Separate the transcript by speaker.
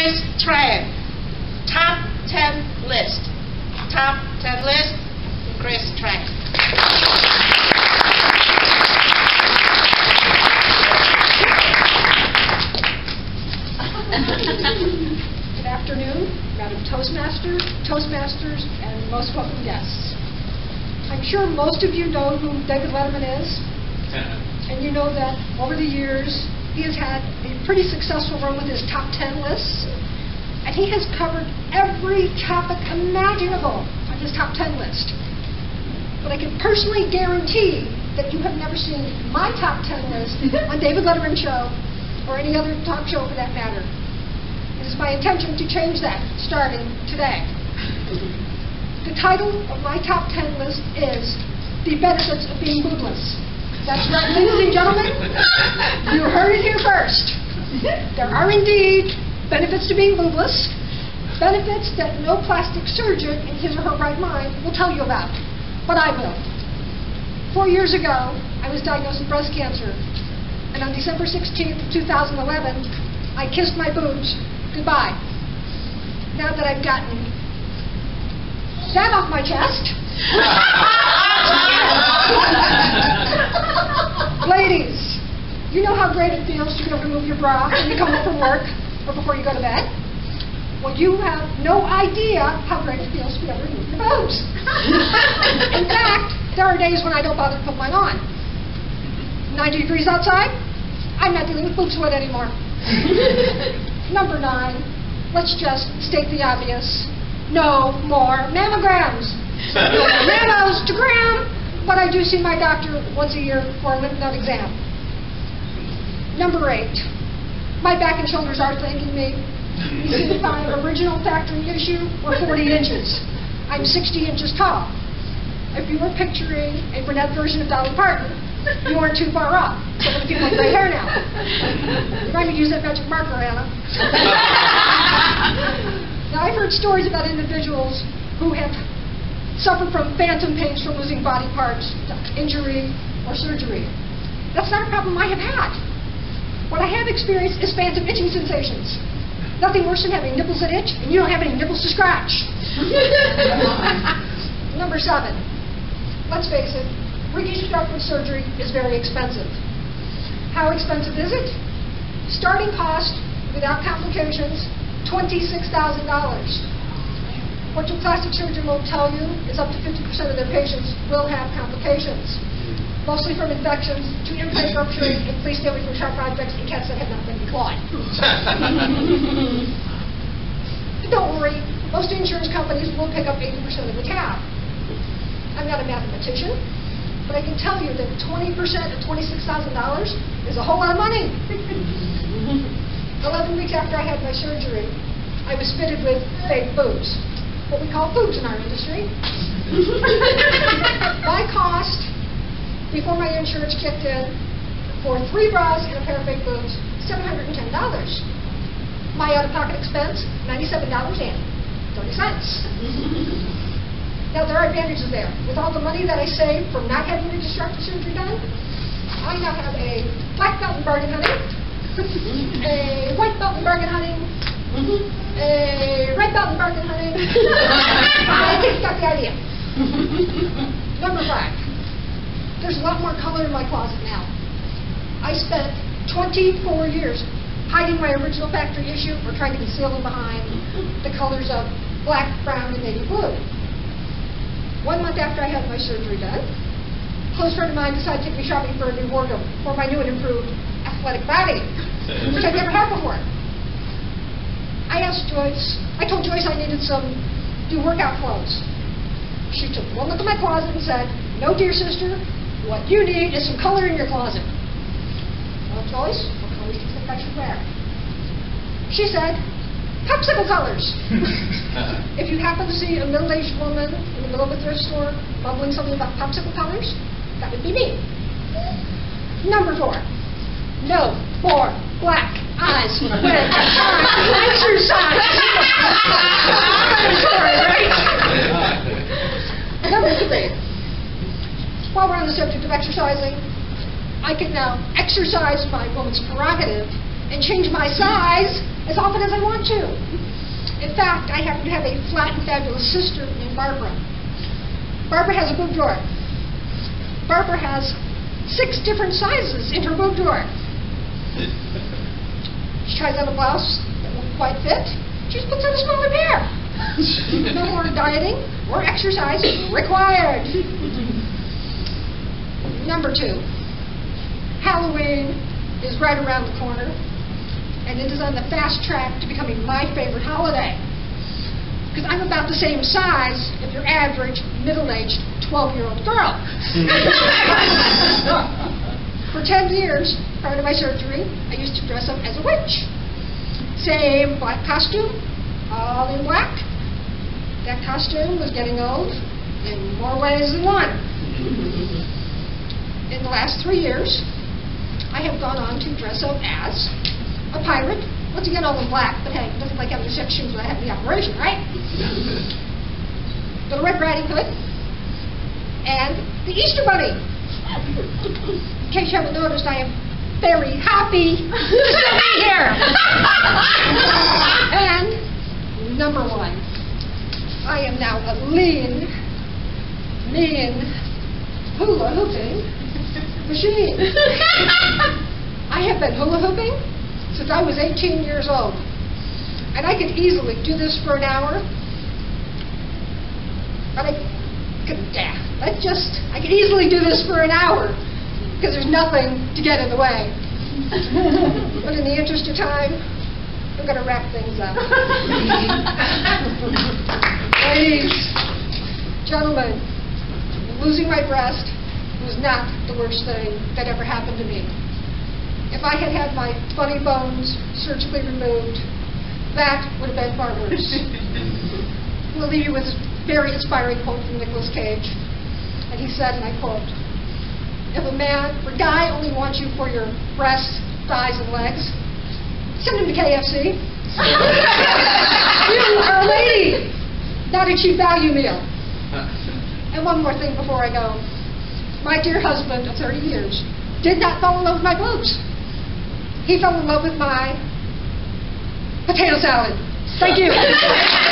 Speaker 1: Chris Tryon. Top 10 list. Top 10 list, Chris Tryon.
Speaker 2: Good afternoon, Madam Toastmaster, Toastmasters, and most welcome guests. I'm sure most of you know who David Letterman is, and you know that over the years he has had a pretty successful run with his top 10 lists, and he has covered every topic imaginable on his top 10 list. But I can personally guarantee that you have never seen my top 10 list on David Letterman show or any other talk show for that matter. It is my intention to change that starting today. The title of my top 10 list is The Benefits of Being Boobless. That's right, ladies and gentlemen. You heard it here first. There are indeed benefits to being boobless, benefits that no plastic surgeon in his or her right mind will tell you about, but I will. Four years ago, I was diagnosed with breast cancer, and on December 16th, 2011, I kissed my boobs goodbye. Now that I've gotten that off my chest. Ladies, you know how great it feels to be able to remove your bra when you come home from work or before you go to bed? Well, you have no idea how great it feels to be able to remove your boobs. In fact, there are days when I don't bother to put mine on. 90 degrees outside, I'm not dealing with boob sweat anymore. Number nine, let's just state the obvious. No more mammograms. Mammos to gram, but I do see my doctor once a year for a lymph node exam. Number eight, my back and shoulders are thanking me. You see the five original factory issue were 40 inches. I'm 60 inches tall. If you were picturing a brunette version of Dolly Parton, you weren't too far off. So many people have gray hair now. You're going to use that magic marker, Anna. now, I've heard stories about individuals who have suffered from phantom pains from losing body parts, injury, or surgery. That's not a problem I have had. What I have experienced is phantom itching sensations. Nothing worse than having nipples that itch, and you don't have any nipples to scratch. Number seven. Let's face it, reconstructive surgery is very expensive. How expensive is it? Starting cost, without complications, $26,000. What your plastic surgeon will tell you is up to 50% of their patients will have complications, mostly from infections to implant rupturing, and please stay away from sharp objects and cats that have not been declawed. Don't worry, most insurance companies will pick up 80% of the tab. I'm not a mathematician, but I can tell you that 20% of $26,000 is a whole lot of money. 11 weeks after I had my surgery, I was fitted with fake boobs, what we call boobs in our industry. my cost, before my insurance kicked in, for three bras and a pair of fake boobs, $710. My out-of-pocket expense, $97 and 30 cents. Now, there are advantages there. With all the money that I saved from not having reconstructive surgery done, I now have a black belt in bargain hunting, a white belt in bargain hunting, mm-hmm. a red belt in bargain hunting. I think you got the idea. Number five. There's a lot more color in my closet now. I spent 24 years hiding my original factory issue or trying to conceal them behind the colors of black, brown, and navy blue. One month after I had my surgery done, a close friend of mine decided to take me shopping for a new wardrobe for my new and improved athletic body, which I'd never had before. I asked Joyce, I told Joyce I needed some new workout clothes. She took one look at my closet and said, No, dear sister, what you need is some color in your closet. Well, Joyce? what colors do you think I should wear? She said, popsicle colors. if you happen to see a middle-aged woman in the middle of a thrift store mumbling something about popsicle colors, that would be me. Number four, no more black eyes when exercise. Sorry, right? Number three, while we're on the subject of exercising, I can now exercise my woman's prerogative and change my size as often as I want to. In fact, I happen to have a flat and fabulous sister named Barbara. Barbara has a boob drawer. Barbara has six different sizes in her boob drawer. She tries on a blouse that won't quite fit. She just puts on a smaller pair. No more dieting or exercise required. Number two, Halloween is right around the corner, and it is on the fast track to becoming my favorite holiday. Because I'm about the same size as your average middle-aged 12-year-old girl. For 10 years, prior to my surgery, I used to dress up as a witch. Same black costume, all in black. That costume was getting old in more ways than one. In the last three years, I have gone on to dress up as a pirate. Once again, all in black, but hey, it doesn't like having the sex shoes when I have the operation, right? the Red Riding Hood, and the Easter Bunny. In case you haven't noticed, I am very happy to be here. and number one, I am now a lean, mean, hula hooping machine. I have been hula hooping since I was 18 years old. And I could easily do this for an hour. But I could, yeah, let's just, I could easily do this for an hour because there's nothing to get in the way. but in the interest of time, we're going to wrap things up. Ladies, gentlemen, losing my breast was not the worst thing that ever happened to me. If I had had my funny bones surgically removed, that would have been far worse. we'll leave you with a very inspiring quote from Nicolas Cage. And he said, and I quote, if a man or guy only wants you for your breasts, thighs, and legs, send him to KFC. you are a lady, not a cheap value meal. And one more thing before I go. My dear husband of 30 years did not fall in love with my boobs. He fell in love with my potato salad. Thank you.